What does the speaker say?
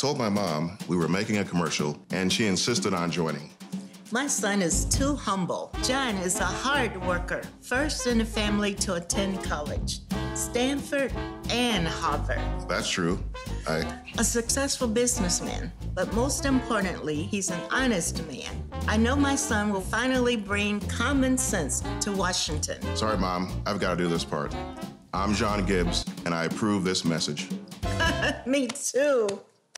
told my mom we were making a commercial, and she insisted on joining. My son is too humble. John is a hard worker, first in the family to attend college, Stanford and Harvard. That's true. I. A successful businessman, but most importantly, he's an honest man. I know my son will finally bring common sense to Washington. Sorry, Mom, I've got to do this part. I'm John Gibbs, and I approve this message. Me too.